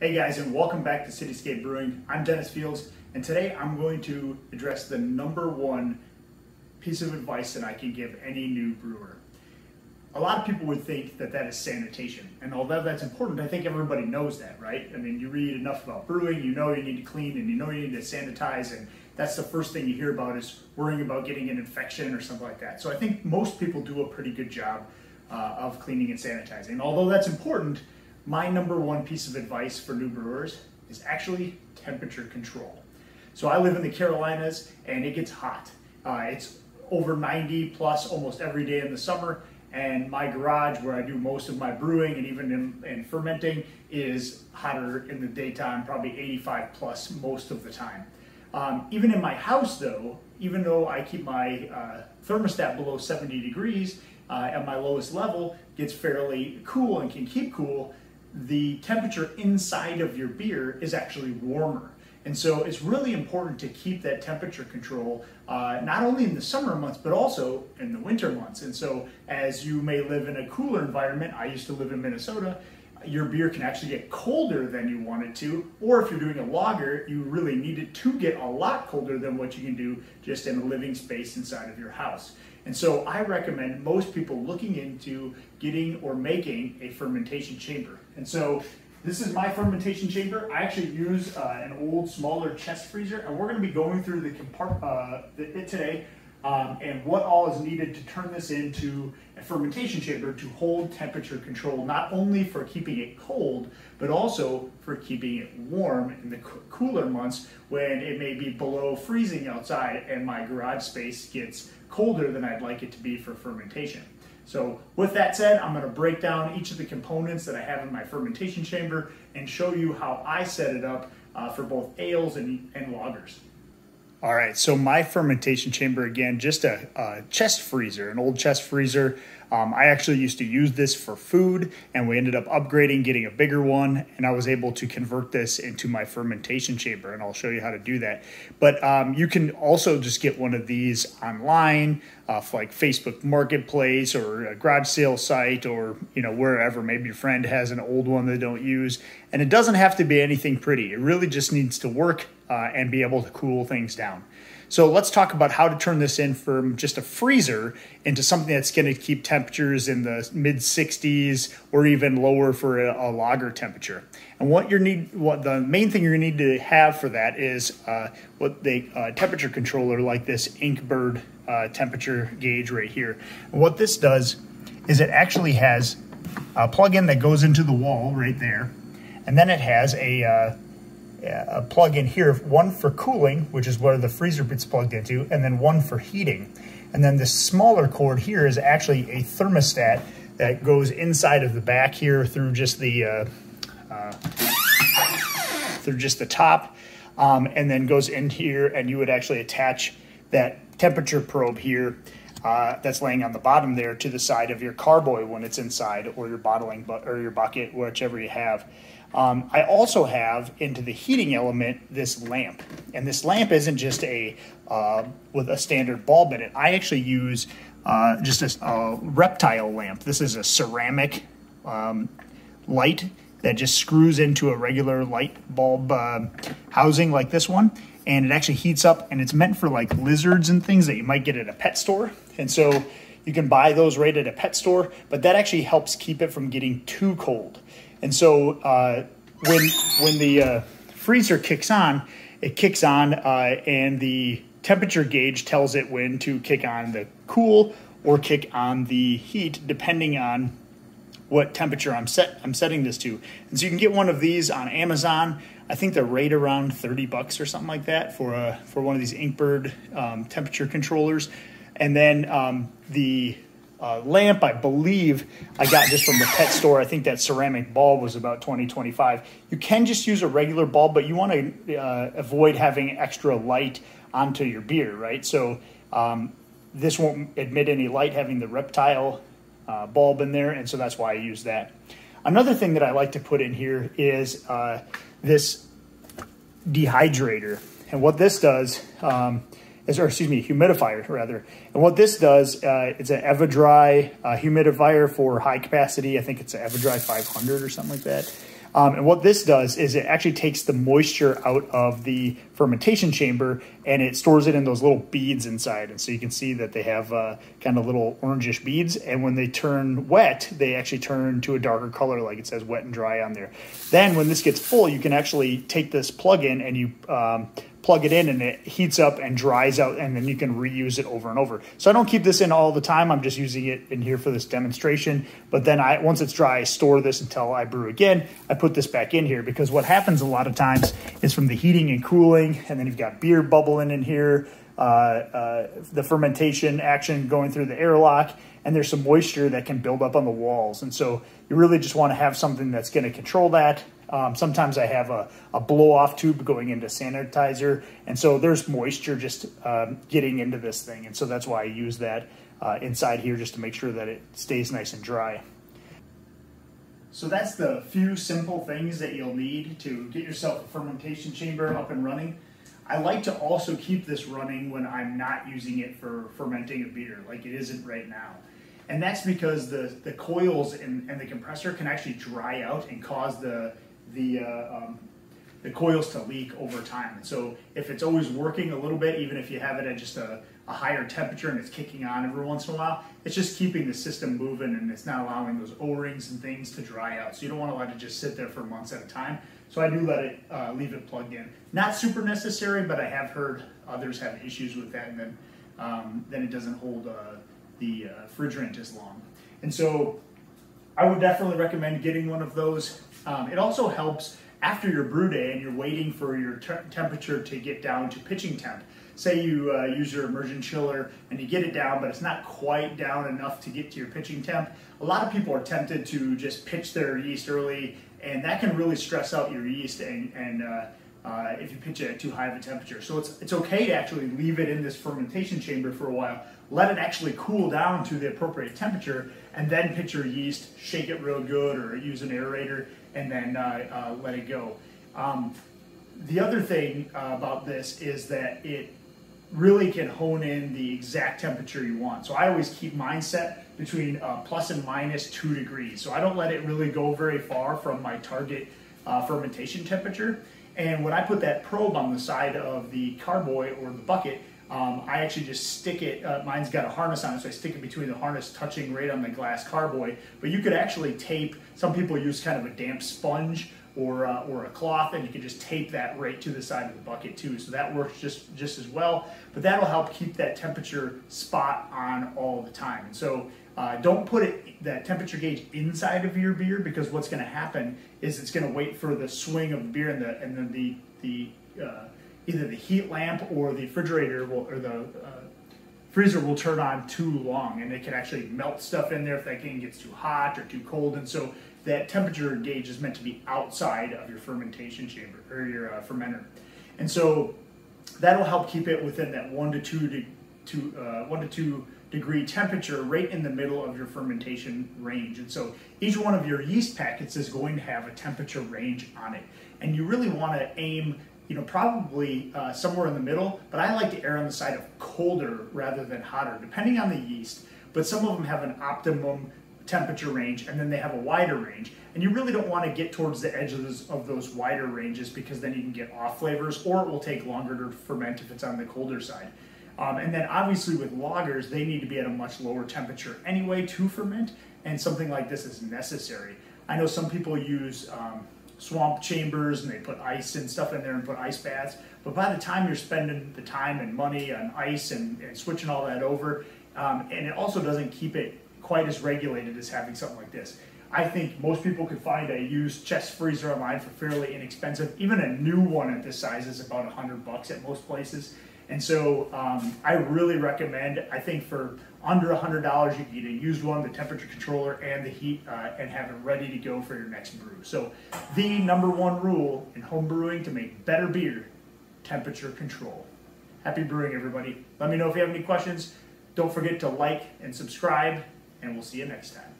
Hey guys, and welcome back to Cityscape Brewing. I'm Dennis Fields, and today I'm going to address the number one piece of advice that I can give any new brewer. A lot of people would think that that is sanitation, and although that's important, I think everybody knows that, right? I mean, you read enough about brewing, you know you need to clean, and you know you need to sanitize, and that's the first thing you hear about is worrying about getting an infection or something like that. So I think most people do a pretty good job uh, of cleaning and sanitizing. Although that's important, my number one piece of advice for new brewers is actually temperature control. So I live in the Carolinas and it gets hot. Uh, it's over 90 plus almost every day in the summer and my garage where I do most of my brewing and even in, in, fermenting is hotter in the daytime, probably 85 plus most of the time. Um, even in my house though, even though I keep my uh, thermostat below 70 degrees uh, at my lowest level, gets fairly cool and can keep cool, the temperature inside of your beer is actually warmer. And so it's really important to keep that temperature control, uh, not only in the summer months, but also in the winter months. And so as you may live in a cooler environment, I used to live in Minnesota, your beer can actually get colder than you want it to. Or if you're doing a lager, you really need it to get a lot colder than what you can do just in a living space inside of your house. And so I recommend most people looking into getting or making a fermentation chamber. And so this is my fermentation chamber. I actually use uh, an old, smaller chest freezer, and we're going to be going through the compart uh, the, it today um, and what all is needed to turn this into a fermentation chamber to hold temperature control, not only for keeping it cold, but also for keeping it warm in the cooler months when it may be below freezing outside and my garage space gets colder than I'd like it to be for fermentation. So with that said, I'm going to break down each of the components that I have in my fermentation chamber and show you how I set it up uh, for both ales and, and lagers. All right, so my fermentation chamber, again, just a, a chest freezer, an old chest freezer. Um, I actually used to use this for food, and we ended up upgrading, getting a bigger one, and I was able to convert this into my fermentation chamber, and I'll show you how to do that. But um, you can also just get one of these online, off like Facebook Marketplace or a garage sale site, or you know wherever. Maybe your friend has an old one they don't use, and it doesn't have to be anything pretty. It really just needs to work uh, and be able to cool things down. So let's talk about how to turn this in from just a freezer into something that's going to keep temperatures in the mid 60s or even lower for a, a lager temperature. And what you need, what the main thing to need to have for that is uh, what the uh, temperature controller like this Inkbird uh, temperature gauge right here. And what this does is it actually has a plug-in that goes into the wall right there, and then it has a uh, a plug in here, one for cooling, which is where the freezer gets plugged into, and then one for heating. And then this smaller cord here is actually a thermostat that goes inside of the back here through just the uh, uh, through just the top, um, and then goes in here, and you would actually attach that temperature probe here uh, that's laying on the bottom there to the side of your carboy when it's inside, or your bottling bu- or your bucket, whichever you have. Um, I also have into the heating element this lamp, and this lamp isn't just a uh, with a standard bulb in it. I actually use uh, just a, a, reptile lamp. This is a ceramic um, light that just screws into a regular light bulb uh, housing like this one, and it actually heats up, and it's meant for like lizards and things that you might get at a pet store, and so. You can buy those right at a pet store, but that actually helps keep it from getting too cold. And so uh, when when the uh, freezer kicks on, it kicks on uh, and the temperature gauge tells it when to kick on the cool or kick on the heat, depending on what temperature I'm set I'm setting this to. And so you can get one of these on Amazon. I think they're right around 30 bucks or something like that for a for one of these Inkbird um, temperature controllers. And then um, the uh, lamp, I believe I got just from the pet store. I think that ceramic bulb was about 20, 25. You can just use a regular bulb, but you want to uh, avoid having extra light onto your beer, right? So um, this won't admit any light having the reptile uh, bulb in there, and so that's why I use that. Another thing that I like to put in here is uh, this dehydrator. And what this does, um, or excuse me, humidifier rather. And what this does, uh, it's an EvaDry uh, humidifier for high capacity. I think it's an EvaDry 500 or something like that. Um, and what this does is it actually takes the moisture out of the fermentation chamber and it stores it in those little beads inside. And so you can see that they have uh, kind of little orangish beads. And when they turn wet, they actually turn to a darker color, like it says wet and dry on there. Then when this gets full, you can actually take this plug in and you um, plug it in and it heats up and dries out and then you can reuse it over and over. So I don't keep this in all the time. I'm just using it in here for this demonstration. But then I once it's dry, I store this until I brew again. I put this back in here because what happens a lot of times is from the heating and cooling and then you've got beer bubbling in here, uh, uh, the fermentation action going through the airlock and there's some moisture that can build up on the walls. And so you really just want to have something that's going to control that um, sometimes I have a, a blow off tube going into sanitizer. And so there's moisture just um, getting into this thing. And so that's why I use that uh, inside here just to make sure that it stays nice and dry. So that's the few simple things that you'll need to get yourself a fermentation chamber up and running. I like to also keep this running when I'm not using it for fermenting a beer, like it isn't right now. And that's because the, the coils and, and the compressor can actually dry out and cause the the uh, um, the coils to leak over time. And so if it's always working a little bit, even if you have it at just a, a, higher temperature and it's kicking on every once in a while, it's just keeping the system moving and it's not allowing those O-rings and things to dry out. So you don't want to let it just sit there for months at a time. So I do let it, uh, leave it plugged in. Not super necessary, but I have heard others have issues with that and then, um, then it doesn't hold uh, the uh, refrigerant as long. And so I would definitely recommend getting one of those. Um, it also helps after your brew day and you're waiting for your te temperature to get down to pitching temp. Say you uh, use your immersion chiller and you get it down, but it's not quite down enough to get to your pitching temp. A lot of people are tempted to just pitch their yeast early, and that can really stress out your yeast and, and uh, uh, if you pitch it at too high of a temperature. So it's, it's okay to actually leave it in this fermentation chamber for a while, let it actually cool down to the appropriate temperature, and then pitch your yeast, shake it real good, or use an aerator, and then uh, uh, let it go. Um, the other thing uh, about this is that it really can hone in the exact temperature you want. So I always keep mine set between uh, plus and minus two degrees. So I don't let it really go very far from my target uh, fermentation temperature. And when I put that probe on the side of the carboy or the bucket, um, I actually just stick it, uh, mine's got a harness on it, so I stick it between the harness touching right on the glass carboy. But you could actually tape, some people use kind of a damp sponge or, uh, or a cloth and you can just tape that right to the side of the bucket too. So that works just, just as well, but that'll help keep that temperature spot on all the time. And so uh, don't put it that temperature gauge inside of your beer because what's going to happen is it's going to wait for the swing of the beer and the and then the the uh, either the heat lamp or the refrigerator will or the uh, freezer will turn on too long and it can actually melt stuff in there if that thing gets too hot or too cold and so that temperature gauge is meant to be outside of your fermentation chamber or your uh, fermenter. And so that'll help keep it within that one to two to, uh, one to two degree temperature right in the middle of your fermentation range. And so each one of your yeast packets is going to have a temperature range on it. And you really want to aim, you know, probably uh, somewhere in the middle, but I like to err on the side of colder rather than hotter, depending on the yeast. But some of them have an optimum temperature range and then they have a wider range. And you really don't want to get towards the edges of those wider ranges because then you can get off flavors or it will take longer to ferment if it's on the colder side. Um, and then obviously with lagers, they need to be at a much lower temperature anyway to ferment, and something like this is necessary. I know some people use um, swamp chambers and they put ice and stuff in there and put ice baths, but by the time you're spending the time and money on ice and, and switching all that over, um, and it also doesn't keep it quite as regulated as having something like this. I think most people could find a used chest freezer online for fairly inexpensive. Even a new one at this size is about 100 bucks at most places. And so um, I really recommend, I think for under $100, you can get a used one, the temperature controller, and the heat, uh, and have it ready to go for your next brew. So the number one rule in home brewing to make better beer, temperature control. Happy brewing, everybody. Let me know if you have any questions. Don't forget to like and subscribe, and we'll see you next time.